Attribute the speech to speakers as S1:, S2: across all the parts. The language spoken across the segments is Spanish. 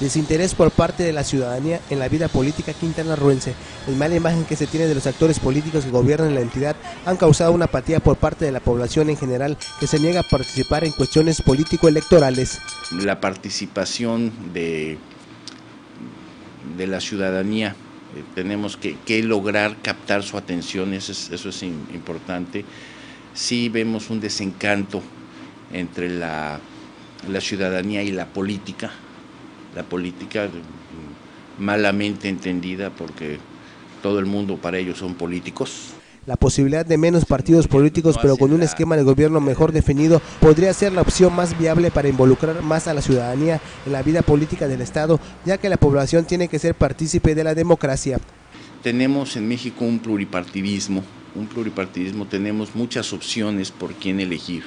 S1: desinterés por parte de la ciudadanía en la vida política quintanarruense. La mala imagen que se tiene de los actores políticos que gobiernan la entidad han causado una apatía por parte de la población en general que se niega a participar en cuestiones político-electorales.
S2: La participación de, de la ciudadanía, eh, tenemos que, lograr captar su atención, eso es, eso es importante. Sí vemos un desencanto entre la, la ciudadanía y la política, la política malamente entendida porque todo el mundo para ellos son políticos.
S1: La posibilidad de menos partidos políticos pero con un esquema de gobierno mejor definido podría ser la opción más viable para involucrar más a la ciudadanía en la vida política del Estado, ya que la población tiene que ser partícipe de la democracia.
S2: Tenemos en México un pluripartidismo, un pluripartidismo, tenemos muchas opciones por quién elegir.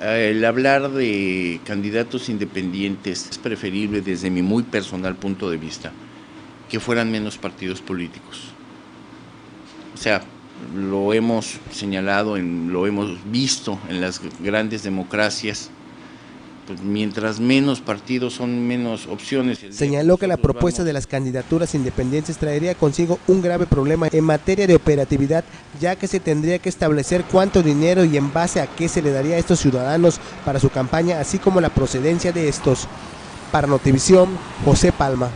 S2: El hablar de candidatos independientes es preferible desde mi muy personal punto de vista que fueran menos partidos políticos. O sea, lo hemos señalado, en, lo hemos visto en las grandes democracias, pues mientras menos partidos son menos opciones.
S1: Señaló que la propuesta de las candidaturas independientes traería consigo un grave problema en materia de operatividad, ya que se tendría que establecer cuánto dinero y en base a qué se le daría a estos ciudadanos para su campaña, así como la procedencia de estos. Para Notivisión, José Palma.